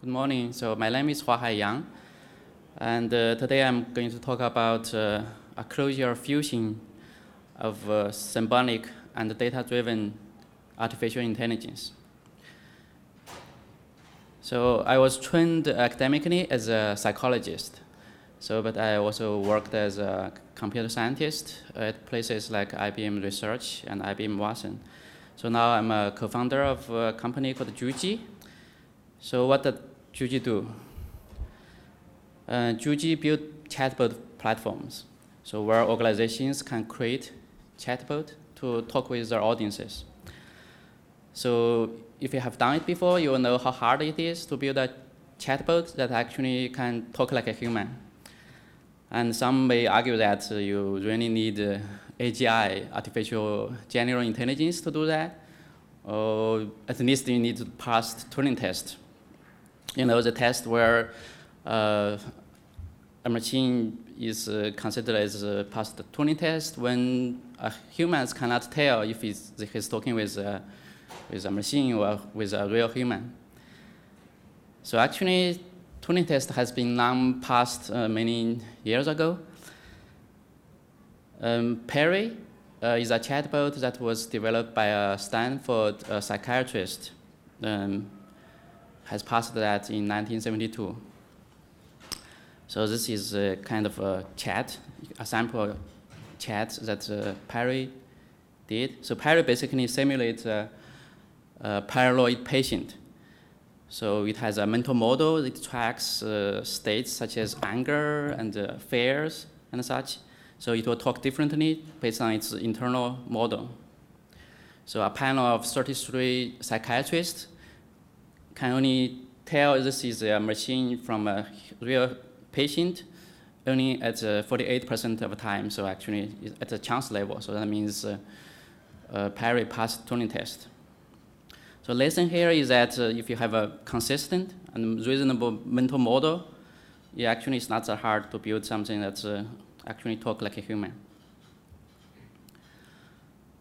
Good morning. So my name is Huahai Yang, and uh, today I'm going to talk about uh, a Clojure fusion of uh, symbolic and data-driven artificial intelligence. So I was trained academically as a psychologist. So, but I also worked as a computer scientist at places like IBM Research and IBM Watson. So now I'm a co-founder of a company called Juji. So what does Juji do? Uh, chatbot platforms. So where organizations can create chatbot to talk with their audiences. So if you have done it before, you will know how hard it is to build a chatbot that actually can talk like a human. And some may argue that you really need uh, AGI, artificial general intelligence, to do that, or at least you need to pass Turing test. You know, the test where uh, a machine is uh, considered as uh, passed the Turing test when humans cannot tell if he's, he's talking with, uh, with a machine or with a real human. So actually, Turing test has been long passed uh, many years ago. Um, PARRY uh, is a chatbot that was developed by a Stanford uh, psychiatrist. Um, has passed that in 1972. So this is a kind of a chat, a sample chat that uh, PARRY did. So PARRY basically simulates a, a paranoid patient so it has a mental model. It tracks uh, states such as anger and uh, fears and such. So it will talk differently based on its internal model. So a panel of 33 psychiatrists can only tell this is a machine from a real patient only at 48% uh, of the time. So actually at the chance level. So that means uh, uh, PARRY passed Turing test. So lesson here is that uh, if you have a consistent and reasonable mental model, it actually it's not that hard to build something that uh, actually talk like a human.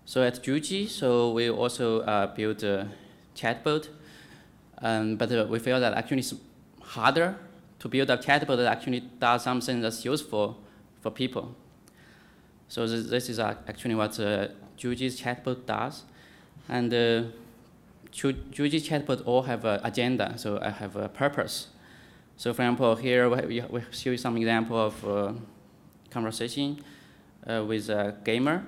So at Juji, so we also uh, built a chatbot, um, but uh, we feel that actually it's harder to build a chatbot that actually does something that's useful for people. So this, this is uh, actually what uh, Juji's chatbot does. And uh, Juji chatbot all have an agenda, so I have a purpose. So for example, here we, we show you some example of uh, conversation uh, with a gamer.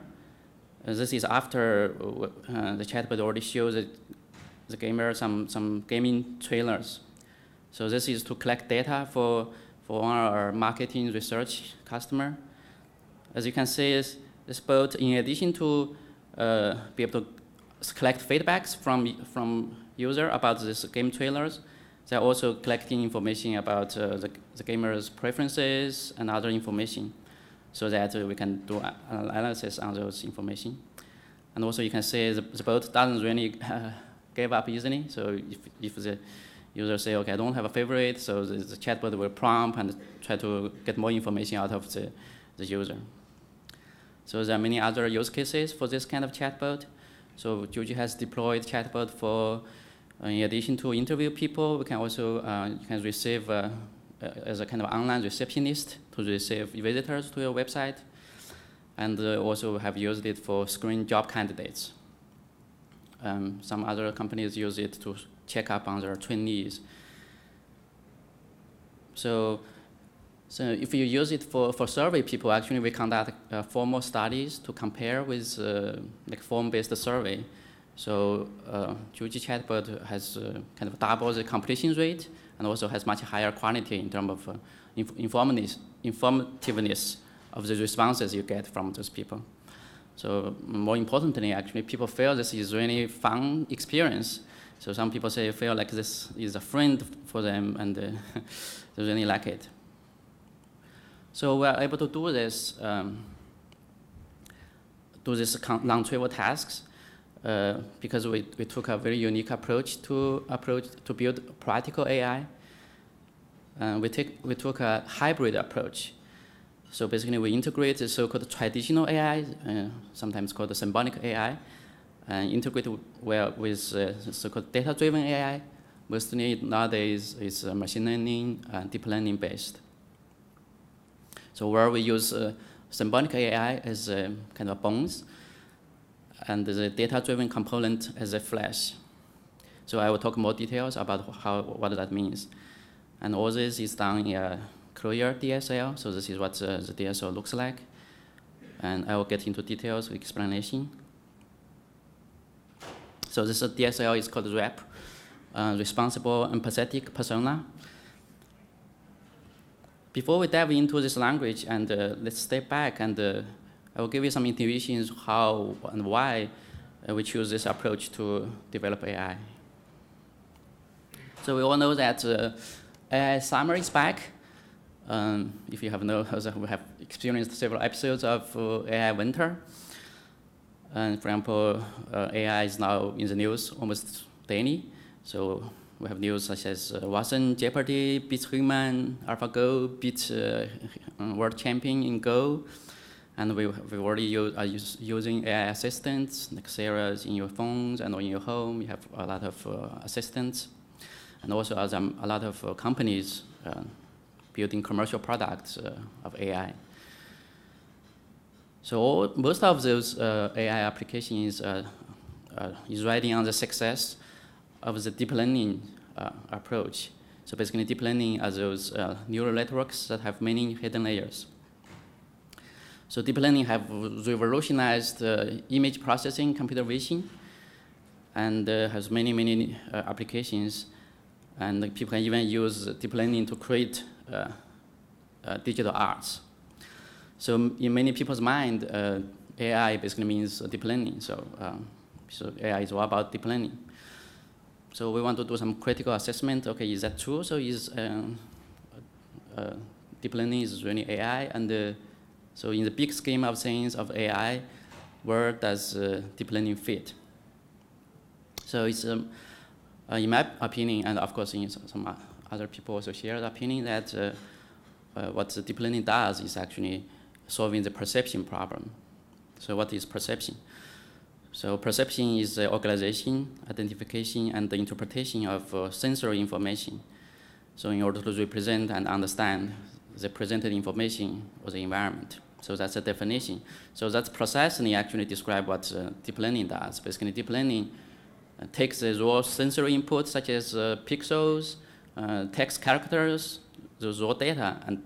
Uh, this is after uh, the chatbot already shows the, the gamer some, some gaming trailers. So this is to collect data for, for our marketing research customer. As you can see, this bot, in addition to uh, be able to collect feedbacks from, from user about this game trailers. They're also collecting information about uh, the, the gamer's preferences and other information so that uh, we can do analysis on those information. And also you can see the, the bot doesn't really give up easily. So if, if the user say, okay, I don't have a favorite, so the, the chatbot will prompt and try to get more information out of the, the user. So there are many other use cases for this kind of chatbot. So Juji has deployed chatbot for, uh, in addition to interview people, we can also uh, you can receive uh, uh, as a kind of online receptionist to receive visitors to your website, and uh, also have used it for screening job candidates. Um, some other companies use it to check up on their trainees. So so if you use it for, for survey people, actually we conduct uh, formal studies to compare with uh, like form-based survey. So uh, chatbot has uh, kind of double the completion rate and also has much higher quality in terms of uh, inf informativeness, informativeness of the responses you get from those people. So more importantly, actually, people feel this is really fun experience. So some people say feel like this is a friend for them and uh, they really like it. So we are able to do this, um, do this long travel tasks uh, because we, we took a very unique approach to approach to build practical AI. Uh, we, take, we took a hybrid approach. So basically, we integrate the so-called traditional AI, uh, sometimes called the symbolic AI, and integrate well with uh, so-called data-driven AI, mostly nowadays is uh, machine learning and deep learning based. So where we use uh, symbolic AI as a kind of bones, and the data-driven component as a flash. So I will talk more details about how what that means. And all this is done in a Clojure DSL. So this is what uh, the DSL looks like. And I will get into details explanation. So this DSL is called REP, uh, Responsible Empathetic Persona. Before we dive into this language, and uh, let's step back and uh, I will give you some intuitions how and why uh, we choose this approach to develop AI. So we all know that uh, AI summer is back. Um, if you have know, we have experienced several episodes of uh, AI winter. And for example, uh, AI is now in the news almost daily. So we have news such as uh, Watson Jeopardy beats human, AlphaGo beats uh, world champion in Go. And we, we already use, are use, using AI assistants, like Siris in your phones and in your home. You have a lot of uh, assistants. And also as um, a lot of uh, companies uh, building commercial products uh, of AI. So most of those AI applications is riding on the success of the deep learning uh, approach. So basically, deep learning are those uh, neural networks that have many hidden layers. So deep learning have revolutionized uh, image processing, computer vision, and uh, has many, many uh, applications. And people can even use deep learning to create uh, digital arts. So in many people's mind, AI basically means deep learning. So, um, so AI is all about deep learning. So we want to do some critical assessment. Okay, is that true? So is uh, uh, deep learning is really AI? And uh, so in the big scheme of things of AI, where does uh, deep learning fit? So it's, um, uh, in my opinion, and of course in some other people also share the opinion that uh, what the deep learning does is actually solving the perception problem. So what is perception? So perception is the organization, identification, and the interpretation of uh, sensory information. So in order to represent and understand the presented information or the environment. So that's the definition. So that's precisely actually describe what uh, deep learning does. Basically, deep learning uh, takes the raw sensory input such as uh, pixels, uh, text characters, those raw data, and,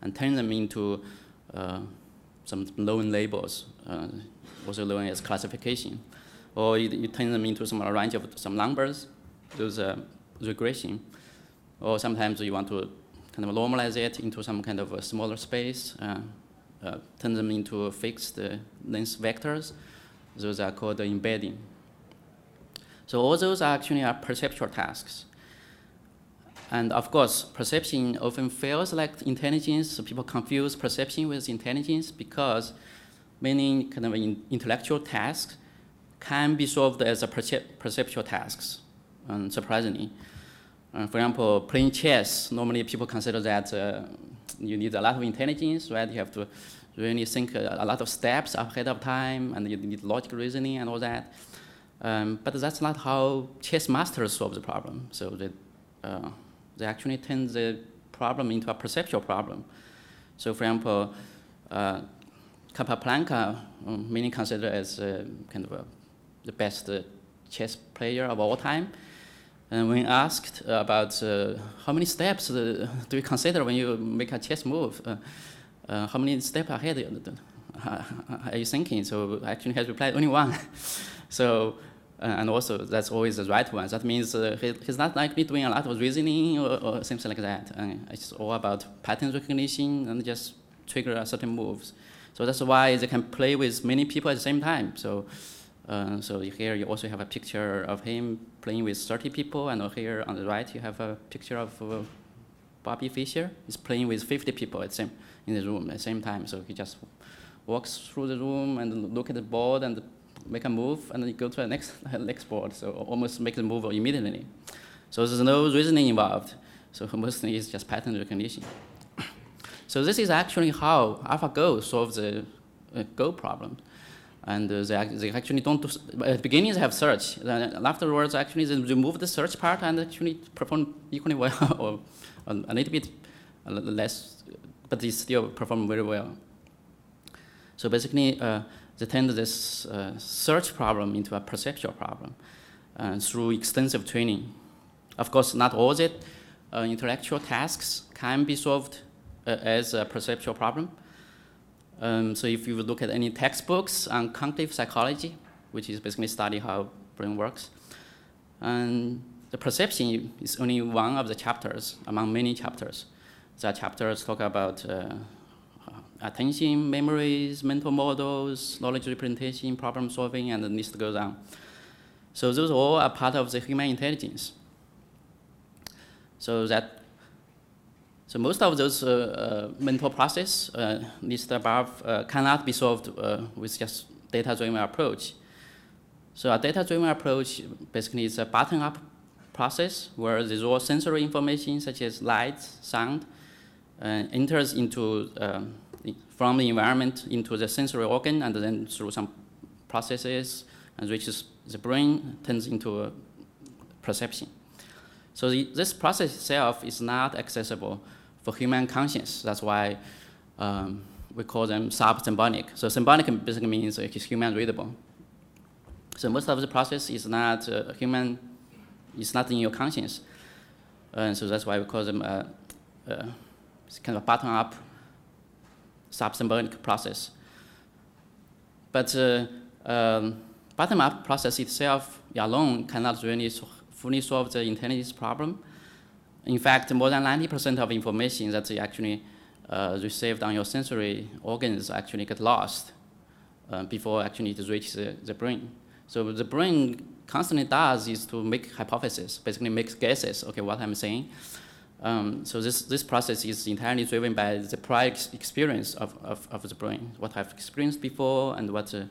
and turn them into uh, some known labels also known as classification. Or you, you turn them into some range of some numbers, those are regression. Or sometimes you want to kind of normalize it into some kind of a smaller space, uh, uh, turn them into fixed uh, length vectors. Those are called embedding. So all those are actually are perceptual tasks. And of course, perception often feels like intelligence. So people confuse perception with intelligence because many kind of intellectual tasks can be solved as a percep perceptual tasks, um, surprisingly. Uh, for example, playing chess, normally people consider that uh, you need a lot of intelligence, right? You have to really think a, a, lot of steps ahead of time, and you need logical reasoning and all that. Um, but that's not how chess masters solve the problem. So they, uh, they actually turn the problem into a perceptual problem. So for example, uh, Capablanca, um, many consider as uh, kind of a, the best uh, chess player of all time. And when asked about uh, how many steps uh, do you consider when you make a chess move, uh, uh, how many steps ahead are you thinking? So actually, has replied only one. so and also that's always the right one. That means he, he's not likely doing a lot of reasoning or, or something like that. And it's all about pattern recognition and just trigger certain moves. So that's why they can play with many people at the same time. So, uh, so here you also have a picture of him playing with 30 people, and here on the right you have a picture of uh, Bobby Fischer. He's playing with 50 people at the same, in the room at the same time. So he just walks through the room and look at the board and make a move, and then go to the next next board. So almost make the move immediately. So there's no reasoning involved. So mostly it's just pattern recognition. So this is actually how AlphaGo solves the uh, Go problem. And uh, they, they actually don't, do, at the beginning they have search, then afterwards actually they remove the search part and actually perform equally well, or a little bit less, but they still perform very well. So basically, uh, they turned this uh, search problem into a perceptual problem uh, through extensive training. Of course, not all the uh, intellectual tasks can be solved uh, as a perceptual problem. Um, so if you look at any textbooks on cognitive psychology, which is basically study how brain works, and the perception is only one of the chapters among many chapters. The chapters talk about uh, attention, memories, mental models, knowledge representation, problem solving, and the list goes on. So those all are part of the human intelligence. So that so most of those uh, uh, mental process uh, listed above uh, cannot be solved uh, with just data-driven approach. So a data-driven approach basically is a bottom-up process where the raw sensory information such as light, sound, uh, enters into um, from the environment into the sensory organ and then through some processes and reaches the brain turns into a perception. So the, this process itself is not accessible for human conscience. That's why um, we call them sub-symbolic. So symbolic basically means it's human readable. So most of the process is not uh, human, it's not in your conscience. And so that's why we call them uh, uh, kind of bottom-up sub-symbolic process. But uh, um, bottom-up process itself alone cannot really fully solve the intelligence problem. In fact, more than 90% of information that you actually uh, received on your sensory organs actually get lost uh, before actually it reaches the, the brain. So the brain constantly does is to make hypotheses, basically makes guesses, okay, what I'm saying. Um, so this, this process is entirely driven by the prior ex experience of, of, of, the brain, what I've experienced before and what uh,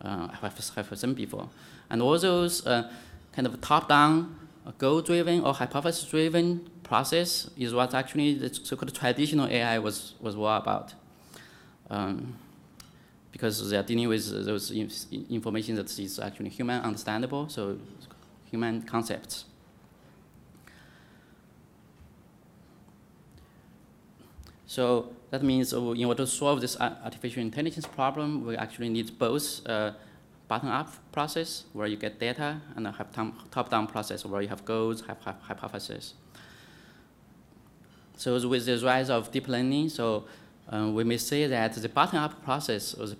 uh, I've, have seen before. And all those uh, kind of top-down, uh, goal-driven or hypothesis-driven process is what actually the so-called traditional AI was, was all about. Um, because they are dealing with those information that is actually human understandable, so human concepts. So that means uh, in order to solve this artificial intelligence problem, we actually need both a bottom-up process where you get data and a top-down process where you have goals, have, have hypotheses. So with the rise of deep learning, so um, we may say that the bottom-up process or the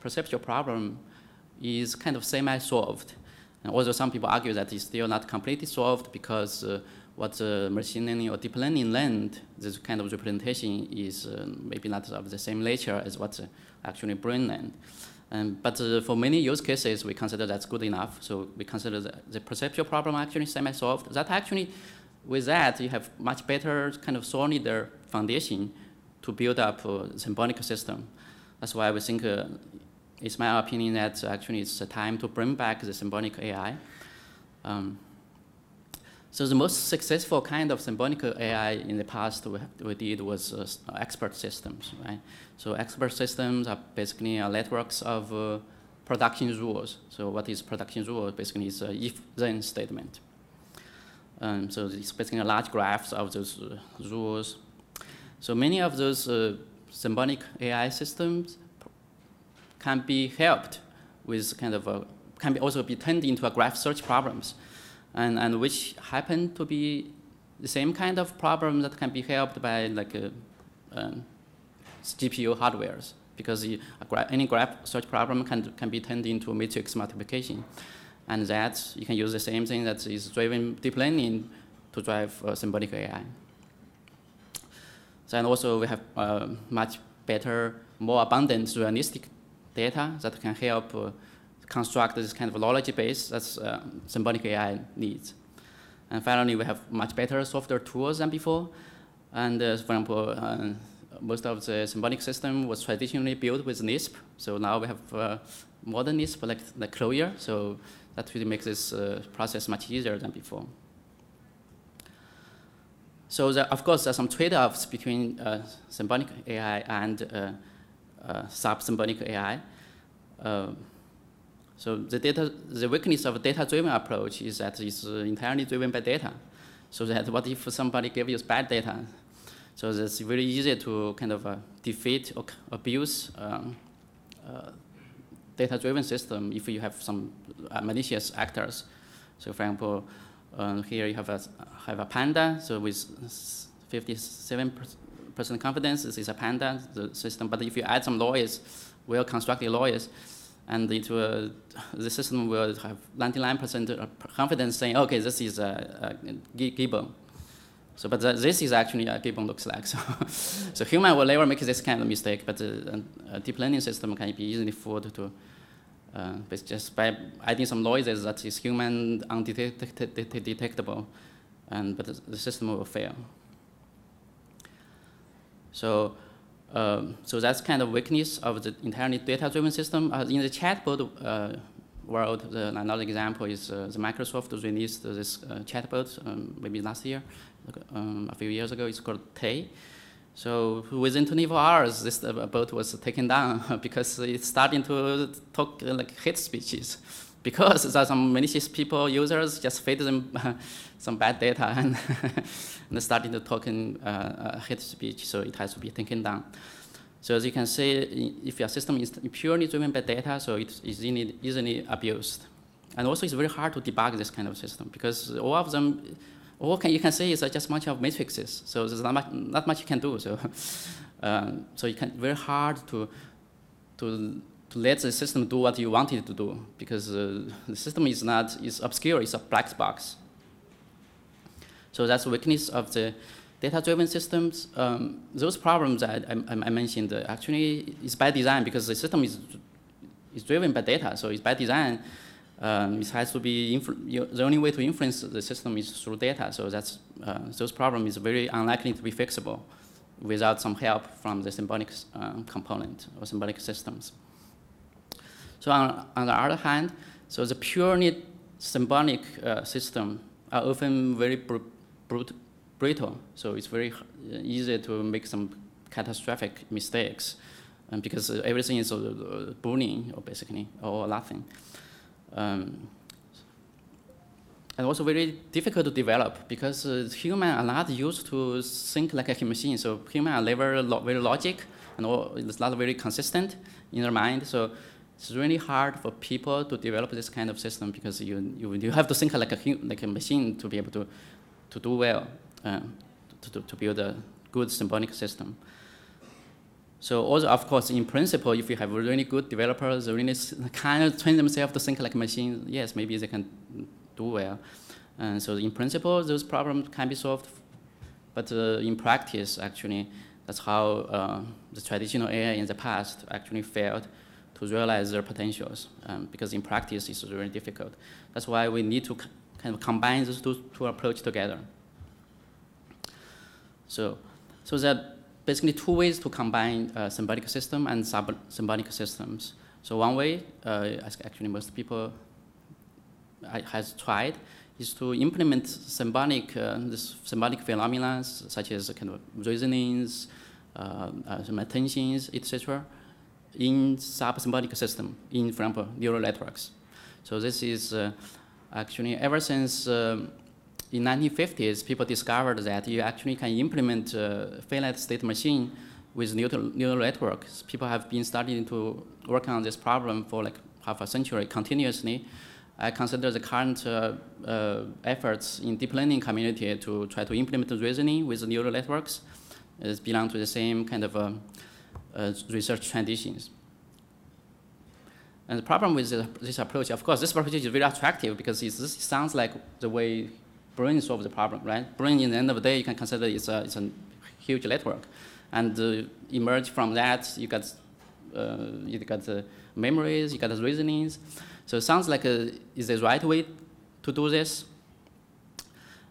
perceptual problem is kind of semi-solved. And although some people argue that it's still not completely solved because uh, what uh, machine learning or deep learning learned, this kind of representation is uh, maybe not of the same nature as what uh, actually brain learned. Um, but uh, for many use cases, we consider that's good enough. So we consider the, the perceptual problem actually semi-solved. That actually, with that, you have much better kind of solider foundation to build up a symbolic system. That's why we think uh, it's my opinion that actually it's time to bring back the symbolic AI. Um, so the most successful kind of symbolic AI in the past we, we did was uh, expert systems, right? So expert systems are basically uh, networks of uh, production rules. So what is production rule? Basically, it's a if-then statement. Um, so it's basically a large graphs of those uh, rules. So many of those uh, symbolic AI systems can be helped with kind of a, can be also be turned into a graph search problems and, and which happen to be the same kind of problem that can be helped by like a, um, GPU hardwares because any graph search problem can, can be turned into matrix multiplication. And that you can use the same thing that is driven deep learning to drive uh, symbolic AI. Then also we have uh, much better, more abundant realistic data that can help uh, construct this kind of knowledge base that uh, symbolic AI needs. And finally, we have much better software tools than before. And uh, for example, uh, most of the symbolic system was traditionally built with Lisp. So now we have uh, modern Lisp like, like Clojure. So that really makes this uh, process much easier than before. So there, of course, there are some trade-offs between uh, symbolic AI and sub-symbolic AI. uh, so the data, the weakness of a data-driven approach is that it's entirely driven by data. So that what if somebody gives you bad data? So it's very easy to kind of uh, defeat or abuse um, uh, data-driven system if you have some uh, malicious actors. So for example, uh, here you have a, have a panda, so with 57% confidence, this is a panda the system. But if you add some lawyers, well-constructed lawyers, and it will, the system will have 99% confidence saying, okay, this is a, a gibbon. So, but the, this is actually a gibbon looks like. So, so human will never make this kind of mistake, but a, a deep learning system can be easily fooled to, uh, just by adding some noises that is human undetectable, and but the system will fail. So, um, so that's kind of weakness of the entirely data-driven system. Uh, in the chatbot uh, world, the, another example is uh, the Microsoft released this uh, chatbot um, maybe last year, um, a few years ago. It's called Tay. So within 24 hours, this uh, boat was taken down because it's starting to talk like hate speeches. Because there are some malicious people, users just feed them some bad data and, and starting to talk in uh, uh, hate speech, so it has to be taken down. So as you can see, if your system is purely driven by data, so it is easily, abused. And also it's very hard to debug this kind of system because all of them, all can, you can say is just a bunch of matrices. So there's not much, not much you can do. So, um, so it can very hard to, to, to let the system do what you want it to do because uh, the system is not, is obscure, it's a black box. So that's the weakness of the data-driven systems. Um, those problems I, I, I mentioned uh, actually is by design because the system is, is driven by data. So it's by design. Um, it has to be, the only way to influence the system is through data. So that's, uh, those problems is very unlikely to be fixable without some help from the symbolic uh, component or symbolic systems. So on, on the other hand, so the purely symbolic uh, system are often very br brittle, so it's very easy to make some catastrophic mistakes um, because everything is uh, or basically, or nothing. Um, and also very difficult to develop because uh, humans are not used to think like a machine. So humans are never lo very logic and all, it's not very consistent in their mind. So it's really hard for people to develop this kind of system because you, you, you have to think like a, like a machine to be able to, to do well, uh, to, to build a good symbolic system. So also, of course, in principle, if you have really good developers, really kind of train themselves to think like machines, yes, maybe they can do well. And so in principle, those problems can be solved. But uh, in practice, actually, that's how uh, the traditional AI in the past actually failed to realize their potentials. Um, because in practice, it's very difficult. That's why we need to kind of combine those two, two approaches together. So, so there are basically two ways to combine uh, symbolic system and sub-symbolic systems. So one way, uh, actually most people has tried, is to implement symbolic, uh, this symbolic phenomena such as kind of reasonings, uh, uh, attentions, etc., in sub-symbolic system, in, for example, neural networks. So this is uh, actually ever since um, in 1950s, people discovered that you actually can implement uh, finite state machine with neural, neural networks. People have been starting to work on this problem for like half a century continuously. I consider the current uh, uh, efforts in deep learning community to try to implement reasoning with neural networks is belong to the same kind of uh, uh, research traditions. And the problem with this approach, of course, this approach is very attractive because this sounds like the way brain solves the problem, right? Brain, in the end of the day, you can consider it's a, it's a huge network. And uh, emerge from that, you got, uh, you got the memories, you got the reasonings. So it sounds like a, is the right way to do this.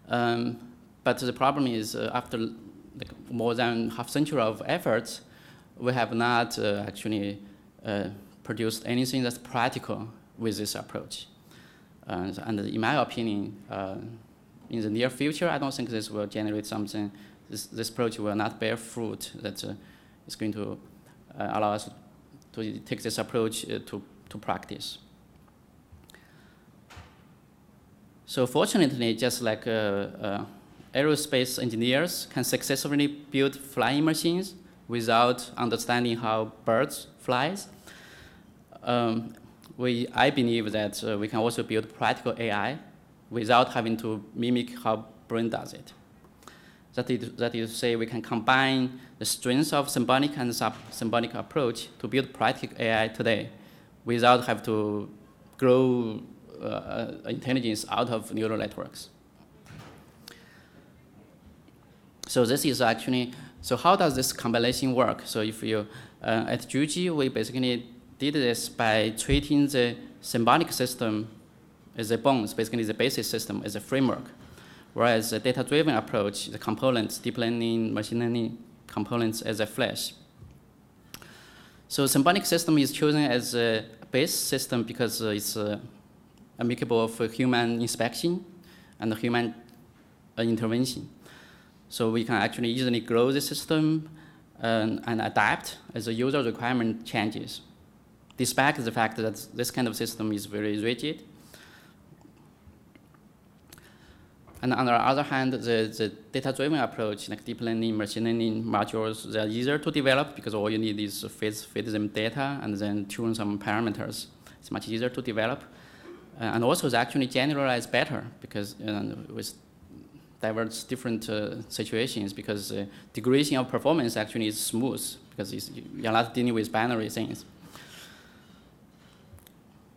Um, but the problem is uh, after like more than half century of efforts, we have not uh, actually uh, produced anything that's practical with this approach. and in my opinion, uh, in the near future, I don't think this will generate something, this, this approach will not bear fruit that uh, is going to uh, allow us to take this approach uh, to, to practice. So fortunately, just like uh, uh, aerospace engineers can successfully build flying machines without understanding how birds flies, um, we, I believe that uh, we can also build practical AI without having to mimic how brain does it. That is, that is to say, we can combine the strengths of symbolic and sub-symbolic approach to build practical AI today without having to grow uh, intelligence out of neural networks. So this is actually, so how does this combination work? So if you, uh, at Juji, we basically did this by treating the symbolic system as a bones, basically the basis system as a framework. Whereas the data-driven approach, the components, deep learning, machine learning components as a flash. So symbolic system is chosen as a base system because it's uh, amicable for human inspection and human uh, intervention. So we can actually easily grow the system and, and adapt as the user requirement changes despite the fact that this kind of system is very rigid. And on the other hand, the, the data-driven approach, like deep learning, machine learning modules, they're easier to develop because all you need is feed, feed them data and then tune some parameters. It's much easier to develop. Uh, and also, they actually generalize better because you know, with diverse different uh, situations because uh, degradation of performance actually is smooth because you're not dealing with binary things.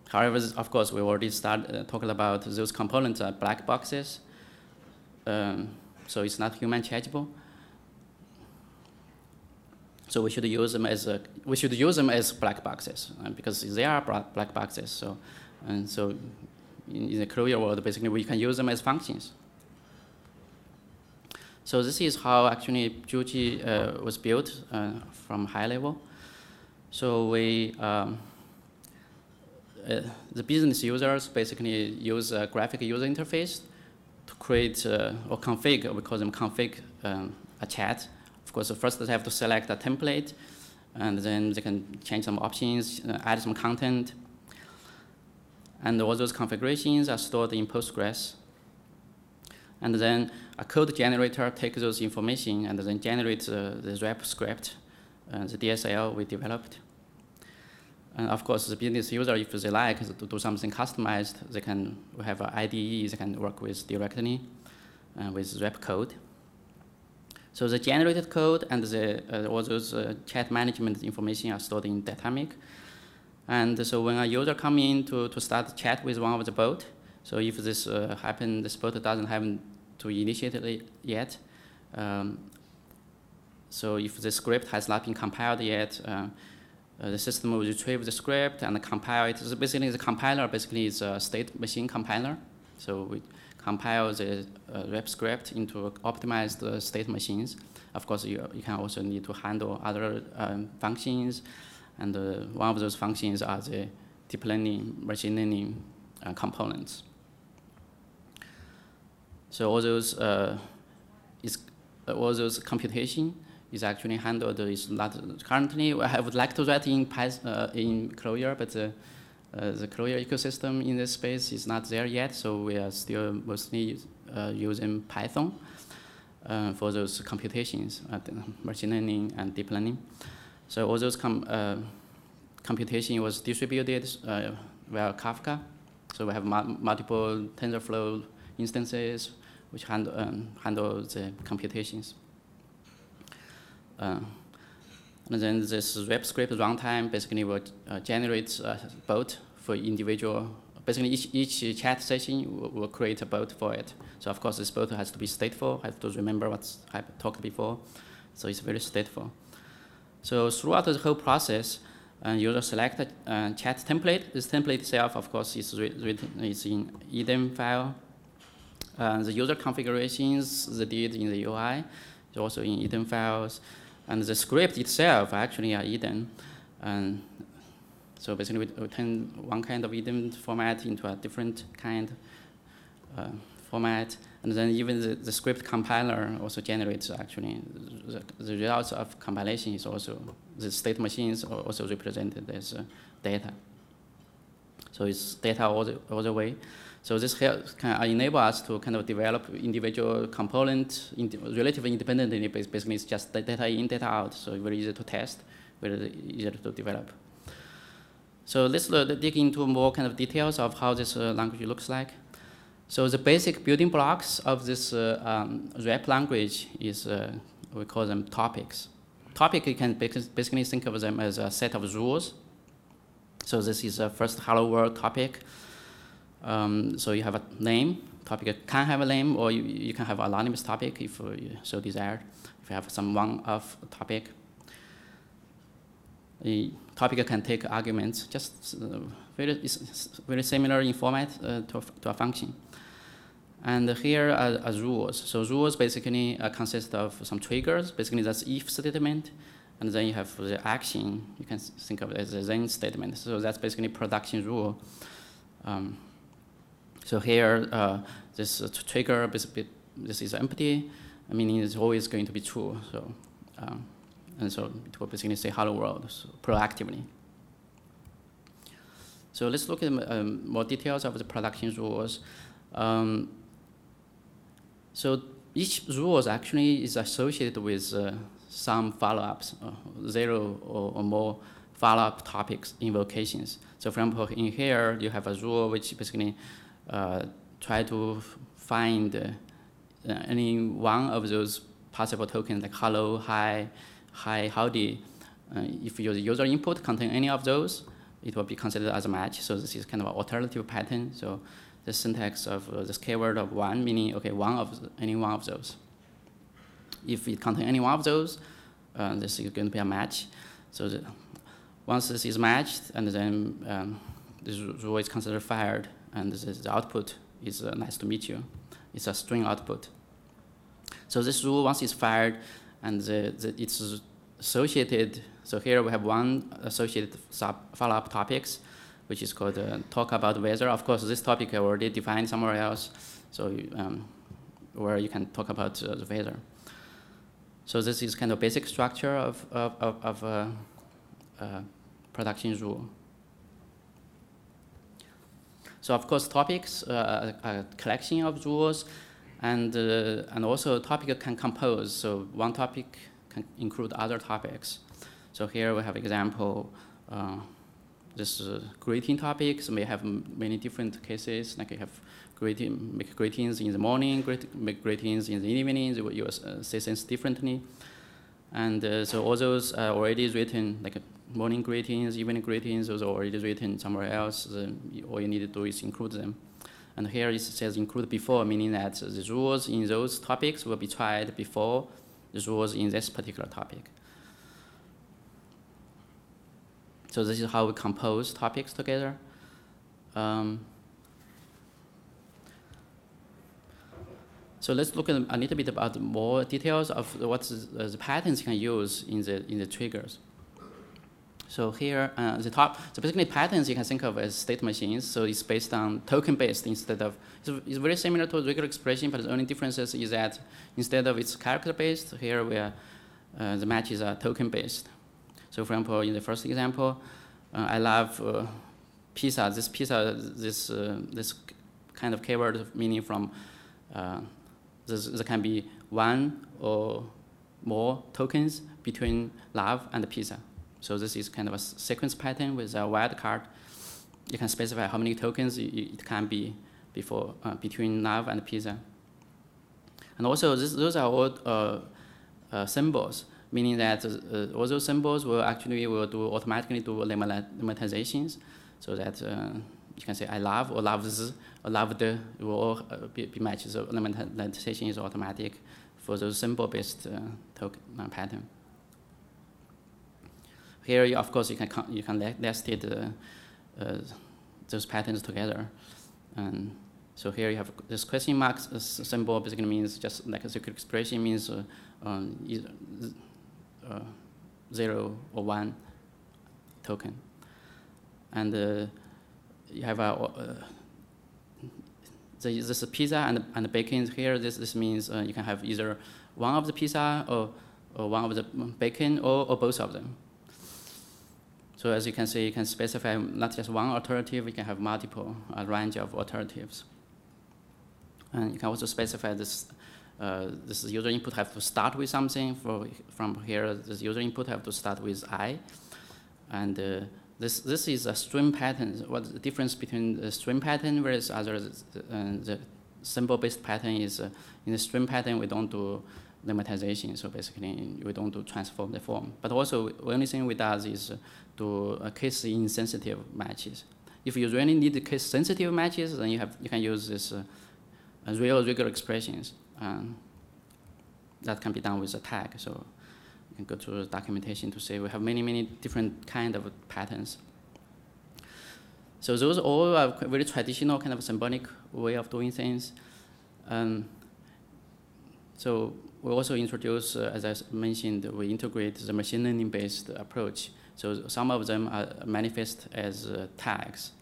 However, of course, we already started uh, talking about those components are black boxes. Um, so it's not human changeable. So we should use them as a, we should use them as black boxes uh, because they are black boxes. So and so in, in the Clojure world, basically we can use them as functions. So this is how actually Juji uh, was built uh, from high level. So we um, uh, the business users basically use a graphic user interface to create uh, or config, we call them config um, a chat. Of course, first they have to select a template, and then they can change some options, uh, add some content. And all those configurations are stored in Postgres. And then a code generator takes those information and then generates uh, the REP script, uh, the DSL we developed. And of course, the business user, if they like to do something customized, they can have an IDE they can work with directly uh, with REP code. So the generated code and the, uh, all those uh, chat management information are stored in Datomic. And so when a user come in to, to start chat with one of the bot, so if this uh, happen, this bot doesn't have to initiate it yet, um, so if the script has not been compiled yet, uh, uh, the system will retrieve the script and compile it. So basically, the compiler basically is a state machine compiler. So we compile the uh, REP script into optimized uh, state machines. Of course, you, you can also need to handle other um, functions, and uh, one of those functions are the deep learning, machine learning uh, components. So all those uh, is all those computation is actually handled is not currently. I would like to write in Python, uh, in Clojure, but the, uh, the Clojure ecosystem in this space is not there yet, so we are still mostly uh, using Python uh, for those computations, uh, machine learning and deep learning. So all those com uh, computation was distributed via Kafka. So we have multiple TensorFlow instances which handle, um, handle the computations. Uh, and then this REP script runtime basically will uh, generate a bot for individual. Basically, each, each chat session will, will, create a bot for it. So of course, this bot has to be stateful, has to remember what I talked before. So it's very stateful. So throughout the whole process, uh, user select a uh, chat template. This template itself, of course, is written is in EDN file. Uh, the user configurations, the did in the UI, also in EDN files. And the script itself actually are EDN. And so basically we, turn one kind of EDN format into a different kind uh, format. And then even the, the script compiler also generates actually the, the results of compilation is also, the state machines are also represented as uh, data. So it's data all the, all the way. So this help, can enable us to kind of develop individual component in, relatively independently. Basically, it's just data in, data out. So very easy to test, very easy to develop. So let's dig into more kind of details of how this uh, language looks like. So the basic building blocks of this uh, um, REP language is, uh, we call them topics. Topic, you can basically think of them as a set of rules. So this is a first hello world topic. Um, so you have a name, topic can have a name, or you, you can have anonymous topic if you so desired, If you have some one-off topic. The topic can take arguments, just uh, very, very similar in format uh, to, to a function. And here are, are rules. So rules basically uh, consist of some triggers. Basically, that's if statement. And then you have the action. You can think of it as a then statement. So that's basically production rule. Um, so here, uh, this trigger, this is empty, meaning it's always going to be true. So, um, and so it will basically say hello world so proactively. So let's look at um, more details of the production rules. Um, so each rule actually is associated with uh, some follow-ups, uh, zero or, or more follow-up topics invocations. So for example, in here, you have a rule which basically uh, try to find uh, any one of those possible tokens like hello, hi, hi, howdy. Uh, if your user input contain any of those, it will be considered as a match. So this is kind of an alternative pattern. So the syntax of uh, this keyword of one, meaning, okay, one of any one of those. If it contains any one of those, uh, this is going to be a match. So the, once this is matched, and then um, this rule is considered fired, and this is the output is uh, nice to meet you. It's a string output. So this rule, once it's fired, and the, the, it's associated, so here we have one associated follow-up topics, which is called uh, talk about weather. Of course, this topic I already defined somewhere else, so um, where you can talk about uh, the weather. So this is kind of basic structure of, of, of, of uh, uh production rule. So of course, topics uh, a collection of rules, and uh, and also topic can compose. So one topic can include other topics. So here we have example. Uh, this uh, greeting topics may have many different cases. Like you have greeting, make greetings in the morning, greet, make greetings in the evening. You, uh, say things differently, and uh, so all those are already written, like morning greetings, evening greetings. Those are already written somewhere else. all you need to do is include them. And here it says include before, meaning that the rules in those topics will be tried before the rules in this particular topic. So this is how we compose topics together. Um, so let's look at a little bit about more details of what the, the patterns can use in the in the triggers. So here, uh, the top, so basically patterns you can think of as state machines. So it's based on token based instead of, it's, very similar to regular expression, but the only differences is that instead of it's character based, here where uh, the matches are token based. So for example, in the first example, uh, I love uh, pizza. This pizza, this uh, this kind of keyword meaning from uh, there can be one or more tokens between love and pizza. So this is kind of a sequence pattern with a wildcard. You can specify how many tokens it can be before uh, between love and pizza. And also, this, those are all uh, uh, symbols meaning that uh, all those symbols will actually will do automatically do lemmatizations, so that uh, you can say I love or loves loved will uh, be, be matched. So lemmatization is automatic for those symbol-based uh, token uh, pattern. Here, you, of course, you can you can nest it, uh, those patterns together, and so here you have this question mark symbol basically means just like a secret expression means um, uh, zero or one token. And uh, you have a, uh, the, this pizza and, and bacon here. This, this means uh, you can have either one of the pizza or, or one of the bacon or, or both of them. So as you can see, you can specify not just one alternative, you can have multiple uh, range of alternatives. And you can also specify this, uh, this user input have to start with something. For, from here, this user input have to start with i. And uh, this, this is a stream pattern. What's the difference between the stream pattern versus other, uh, the symbol-based pattern is uh, in the stream pattern, we don't do lemmatization. So basically, we don't do transform the form. But also, the only thing we do is do case insensitive matches. If you really need case sensitive matches, then you have you can use this uh, real regular expressions. Um, that can be done with a tag. So you can go to the documentation to say we have many many different kind of patterns. So those all are very traditional kind of symbolic way of doing things. Um, so we also introduce, uh, as I mentioned, we integrate the machine learning based approach. So some of them are manifest as uh, tags,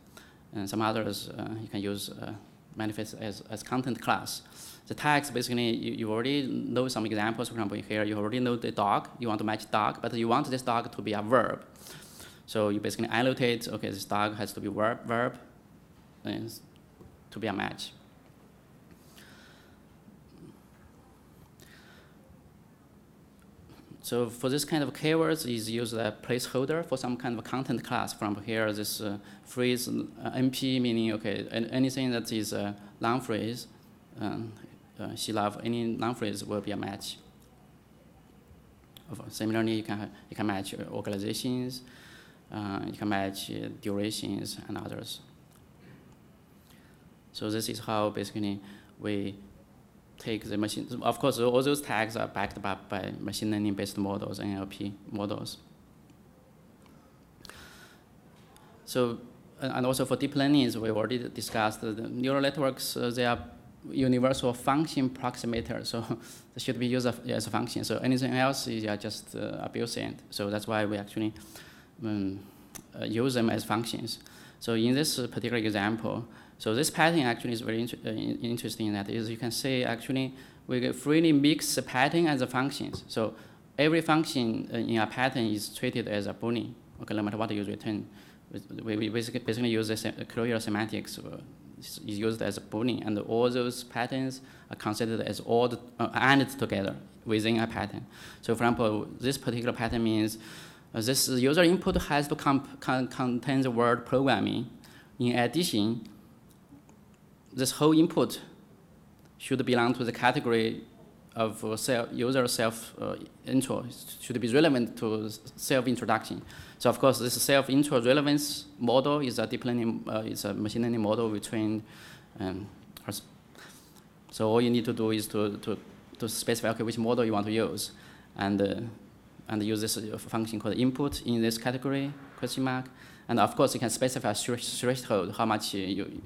and some others uh, you can use uh, manifest as, as content class. The tags basically you, you already know some examples. For example, here you already know the dog. You want to match dog, but you want this dog to be a verb. So you basically annotate. Okay, this dog has to be verb verb, to be a match. So for this kind of keywords, is use a placeholder for some kind of content class. From here, this uh, phrase uh, NP meaning okay, anything that is a long phrase, um, uh, she love any long phrase will be a match. Similarly, you can you can match organizations, uh, you can match durations and others. So this is how basically we take the machine. Of course, all those tags are backed up by machine learning based models, NLP models. So, and also for deep learning, as we already discussed the neural networks, uh, they are universal function approximator, so they should be used as a function. So anything else is just uh, a built-in. So that's why we actually um, uh, use them as functions. So in this particular example, so this pattern actually is very inter uh, interesting that is you can see actually we freely mix the pattern and the functions. So every function uh, in a pattern is treated as a boolean, okay, no matter what you return. We, we basically, basically use the clear semantics uh, is used as a boolean, and all those patterns are considered as all the, uh, added together within a pattern. So for example, this particular pattern means uh, this user input has to con contain the word programming. In addition, this whole input should belong to the category of uh, self, user self uh, intro should be relevant to self introduction. So of course, this self intro relevance model is a deep learning, uh, is a machine learning model we trained. Um, so all you need to do is to, to, to specify okay, which model you want to use, and uh, and use this uh, function called input in this category question mark. And of course, you can specify a threshold how much you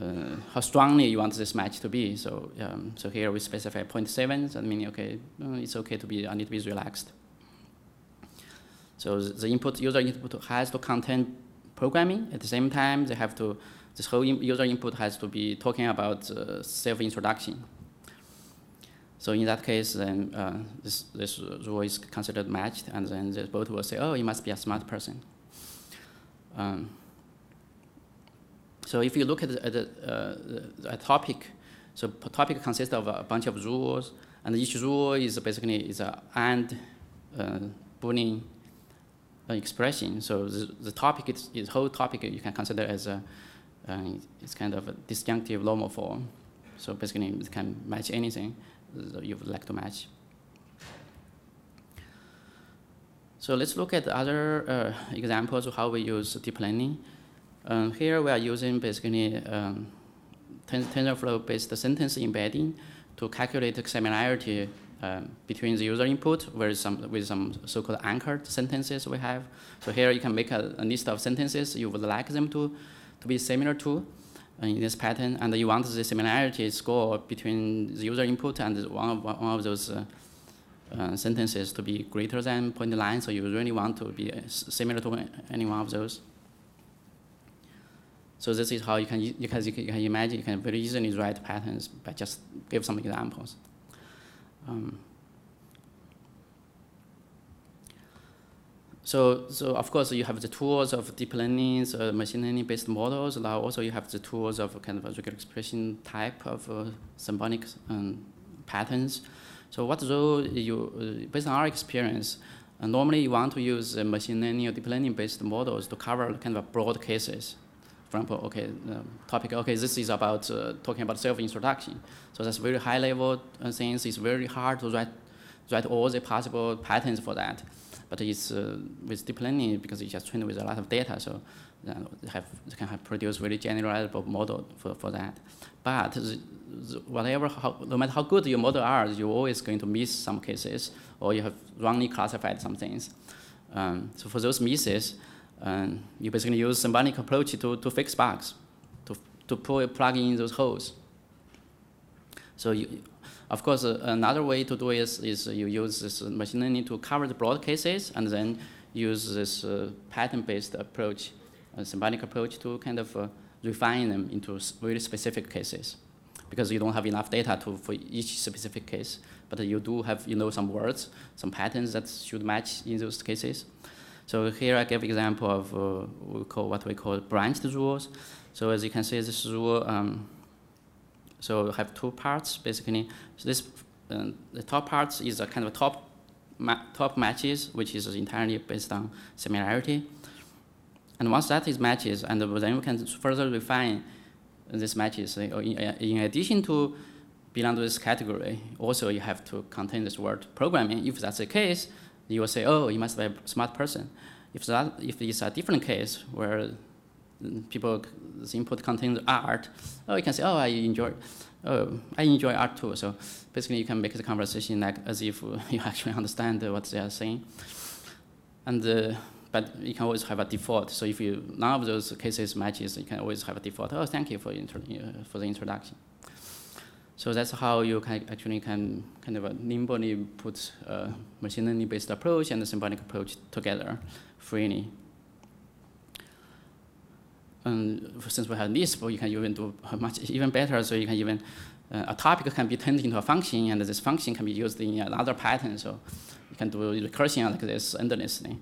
uh, how strongly you want this match to be. So, um, so here we specify 0.7, that means, okay, uh, it's okay to be, need to be relaxed. So the input, user input has to contain programming. At the same time, they have to, this whole user input has to be talking about uh, self-introduction. So in that case, then uh, this, this rule is considered matched, and then the bot will say, oh, you must be a smart person. Um, so if you look at the, uh, a topic, so topic consists of a bunch of rules, and each rule is basically is a and uh, Boolean uh, expression. So the, the topic, is, the whole topic you can consider as a, uh, it's kind of a disjunctive normal form. So basically it can match anything that you would like to match. So let's look at other uh, examples of how we use deep learning. Um, here we are using basically um, TensorFlow-based sentence embedding to calculate the similarity um, between the user input with some, with some so-called anchored sentences we have. So here you can make a, a, list of sentences you would like them to, to be similar to uh, in this pattern, and you want the similarity score between the user input and one of, one of those uh, uh, sentences to be greater than 0.9, so you really want to be uh, similar to any one of those. So this is how you can, you can, you can imagine, you can very easily write patterns by just give some examples. Um, so, so of course you have the tools of deep learning, uh, machine learning based models. Now also you have the tools of kind of a regular expression type of uh, symbolic um, patterns. So what role you, uh, based on our experience, uh, normally you want to use machine learning or deep learning based models to cover kind of broad cases. Example, okay, um, topic, okay, this is about uh, talking about self-introduction. So that's very high level things. It's very hard to write, write all the possible patterns for that. But it's uh, with deep learning because it's just trained with a lot of data, so they have they can have produce really generalizable model for, for that. But the, the, whatever, how, no matter how good your model are, you're always going to miss some cases, or you have wrongly classified some things. Um, so for those misses, um, you basically use symbolic approach to, to fix bugs, to, to pull, plug in those holes. So you, of course, uh, another way to do is, is you use this machine learning to cover the broad cases and then use this uh, pattern-based approach, a symbolic approach to kind of uh, refine them into really specific cases. Because you don't have enough data to, for each specific case, but you do have you know some words, some patterns that should match in those cases. So here I give example of uh, we call what we call branched rules. So as you can see, this rule um, so have two parts basically. So this uh, the top part is a kind of top ma top matches, which is entirely based on similarity. And once that is matches, and then we can further refine these matches. In addition to belong to this category, also you have to contain this word programming. If that's the case, you will say, oh, you must be a smart person. If that if it's a different case where people the input contains art, oh, you can say, oh, I enjoy, oh, I enjoy art too. So basically, you can make the conversation like as if you actually understand what they are saying. And uh, but you can always have a default. So if you none of those cases matches, you can always have a default. Oh, thank you for uh, for the introduction. So that's how you can actually can kind of nimbly put a machine learning based approach and a symbolic approach together freely. And since we have well, you can even do much even better. So you can even uh, a topic can be turned into a function, and this function can be used in another pattern. So you can do recursion like this endlessly.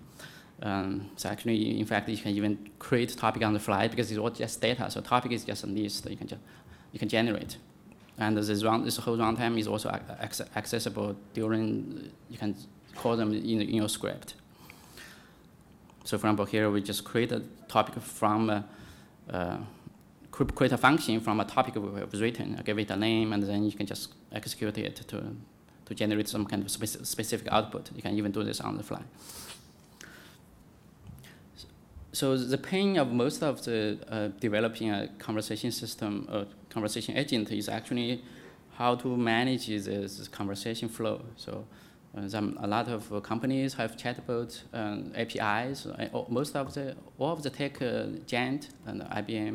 Um, so actually, in fact, you can even create topic on the fly because it's all just data. So topic is just a list that you can just you can generate, and this this whole runtime is also accessible during you can call them in, in your script. So for example, here we just create a topic from. Uh, uh, create a function from a topic we have written, give it a name, and then you can just execute it to, to generate some kind of speci specific output. You can even do this on the fly. So the pain of most of the uh, developing a conversation system or conversation agent is actually how to manage this, conversation flow. So uh, a lot of uh, companies have chatbot uh, APIs. most of the all of the tech giant and IBM,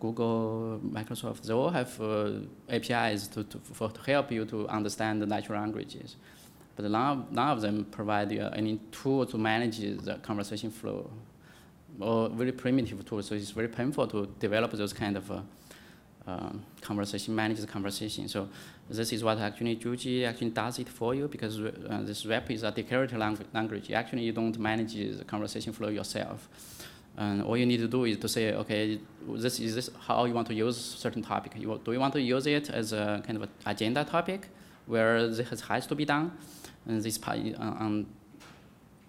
Google, Microsoft, they all have APIs to, to, for, to help you to understand the natural languages but none, none of them provide uh, any tool to manage the conversation flow or very primitive tools. So it's very painful to develop those kind of uh, um, conversation, manage the conversation. So this is what actually Juji actually does it for you because uh, this REP is a declarative language. Actually, you don't manage the conversation flow yourself. And all you need to do is to say, okay, this is this how you want to use certain topic. You, do you want to use it as a kind of agenda topic where this has to be done? And this part uh, on,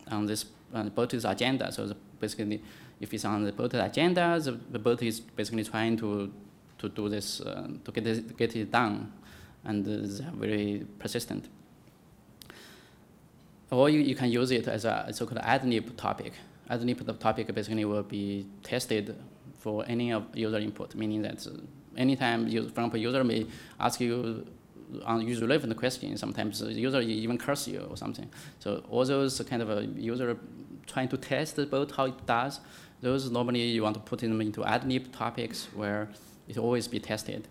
on this uh, bot is agenda. So basically, if it's on the bot agenda, the, the is basically trying to to do this, uh, to get, this, get it done and they're very persistent. Or you, you can use it as a so-called adlib topic. Adlib topic basically will be tested for any of user input, meaning that uh, anytime, you, for example, user may ask you on user relevant question, sometimes the user even curse you or something. So all those kind of a user trying to test bot how it does, those normally you want to put them into adlib topics where it always be tested.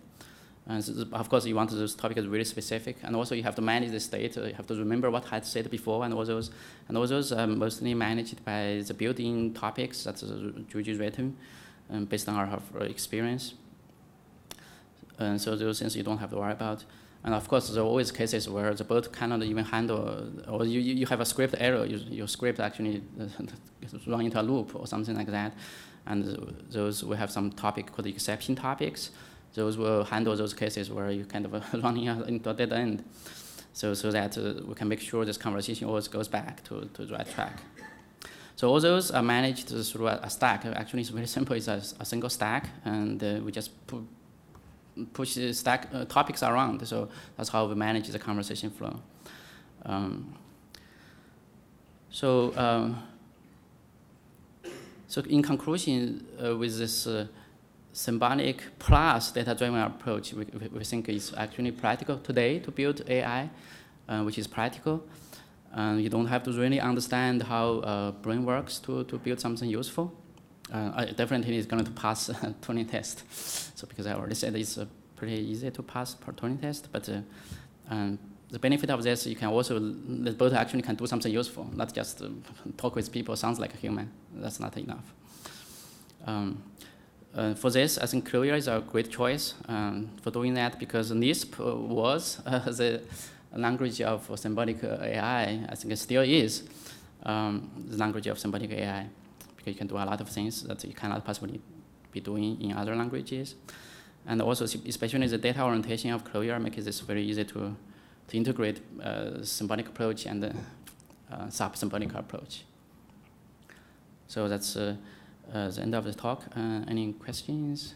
And so, of course, you want this topic is really specific, and also you have to manage the state. Uh, you have to remember what I had said before, and all those, and all those are mostly managed by the built-in topics that uh, Juji written, um, based on our, our uh, experience. And so those things you don't have to worry about. And of course, there are always cases where the bot cannot even handle, or you, you have a script error, you, your script actually run into a loop or something like that. And those will have some topic called exception topics. Those will handle those cases where you kind of running into a dead end. So, so that uh, we can make sure this conversation always goes back to, to the right track. So all those are managed through a, a stack. Actually, it's very simple. It's a, a single stack, and uh, we just pu push the stack uh, topics around. So that's how we manage the conversation flow. Um, so, um, so in conclusion, uh, with this uh, symbolic plus data-driven approach, we, we think is actually practical today to build AI, uh, which is practical. And you don't have to really understand how uh, brain works to, to build something useful. Uh, definitely is going to pass a Turing test. So because I already said it's pretty easy to pass Turing test, but um, the benefit of this, you can also, the bot actually can do something useful, not just uh, talk with people, sounds like a human. That's not enough. Um, uh, for this, I think Clojure is a great choice um, for doing that because Lisp was uh, the language of symbolic AI, I think it still is um, the language of symbolic AI because you can do a lot of things that you cannot possibly be doing in other languages. And also, especially the data orientation of Clojure makes this very easy to, to integrate uh, symbolic approach and uh, uh, sub-symbolic approach. So that's uh, uh, the end of the talk. Any questions?